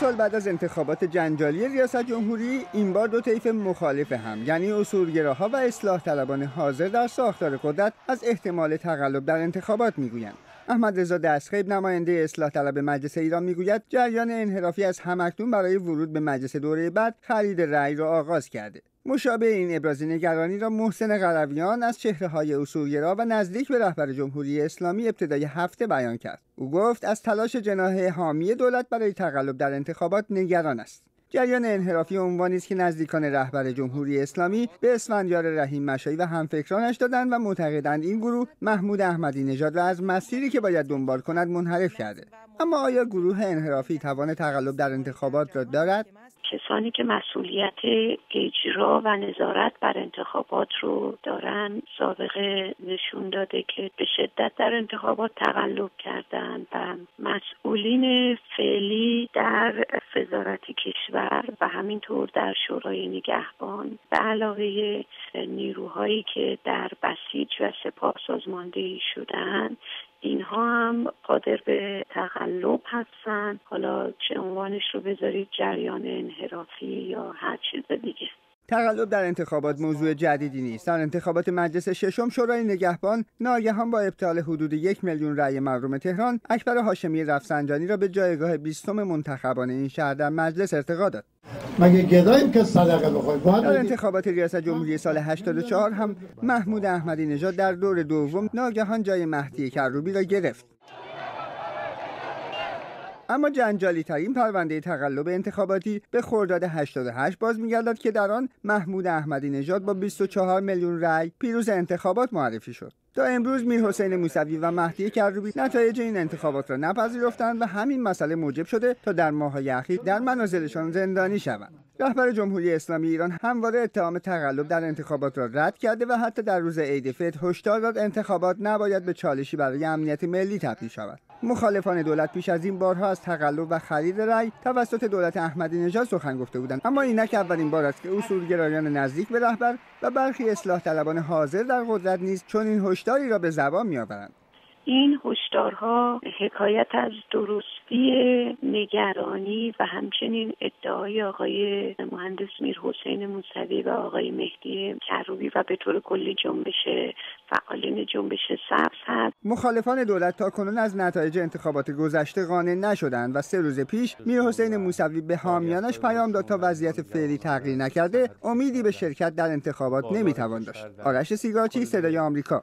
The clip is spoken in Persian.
سال بعد از انتخابات جنجالی ریاست جمهوری این بار دو طیف مخالف هم یعنی اصولگراها و اصلاح طلبان حاضر در ساختار قدرت از احتمال تقلب در انتخابات می‌گویند. احمد رضا دستخیب نماینده اصلاح طلب مجلس ایران می‌گوید جریان انحرافی از همکنون برای ورود به مجلس دوره بعد خرید رأی را آغاز کرده. مشابه این ابراز نگرانی را محسن غرویان از چهره های اصولگرا و نزدیک به رهبر جمهوری اسلامی ابتدای هفته بیان کرد. او گفت از تلاش جناح حامی دولت برای تقلب در انتخابات نگران است. جریان انحرافی عنوانی است که نزدیکان رهبر جمهوری اسلامی به اسفندیار رحیم مشایی و همفکرانش دادند و معتقدند این گروه محمود احمدی نژاد را از مسیری که باید دنبال کند منحرف کرده. اما آیا گروه انحرافی توان تقلب در انتخابات را دارد؟ کسانی که مسئولیت اجرا و نظارت بر انتخابات رو دارن سابقه نشون داده که به شدت در انتخابات تقلب کردن و مسئولین فعلی در وزارت کشور و همینطور در شورای نگهبان به علاوه نیروهایی که در بسیج و سپاه سازماندهی شدن اینها هم قادر به تقلب هستن. حالا چه عنوانش رو بذارید جریان انحرافی یا هر چیز دیگه. تقلب در انتخابات موضوع جدیدی نیست. در انتخابات مجلس ششم شورای نگهبان ناگهان با ابطال حدود یک میلیون رأی مردم تهران اکبر هاشمی رفسنجانی را به جایگاه بیستم منتخبان این شهر در مجلس ارتقا داد. مگه گداییم که صدقه بخوایم در انتخابات ریاست جمهوری سال 84 هم محمود احمدی نژاد در دور دوم ناگهان جای مهدی کروبی را گرفت. اما جنجالی ترین پرونده تقلب انتخاباتی به خرداد 88 باز میگردد که در آن محمود احمدی نژاد با 24 میلیون رأی پیروز انتخابات معرفی شد. تا امروز میر حسین موسوی و مهدی کروبی نتایج این انتخابات را نپذیرفتند و همین مسئله موجب شده تا در ماههای اخیر در منازلشان زندانی شوند. رهبر جمهوری اسلامی ایران همواره اتهام تقلب در انتخابات را رد کرده و حتی در روز عید فطر هشدار داد انتخابات نباید به چالشی برای امنیت ملی تبدیل شود. مخالفان دولت پیش از این بارها از تقلب و خرید رأی توسط دولت احمدی نژاد سخن گفته بودند. اما اینک اولین بار است که اصولگرایان نزدیک به رهبر و برخی اصلاح طلبان حاضر در قدرت نیز چون این هشداری را به زبان میآورند. این هشدارها حکایت از درستی نگرانی و همچنین ادعای آقای مهندس میر حسین موسوی و آقای مهدی کروبی و به طور کلی جنبش فعالین جنبش سبز هست. مخالفان دولت تا کنون از نتایج انتخابات گذشته قانع نشدند و سه روز پیش میر حسین موسوی به حامیانش پیام داد تا وضعیت فعلی تغییر نکرده امیدی به شرکت در انتخابات نمی‌توان داشت. آرش سیگاچی صدای آمریکا.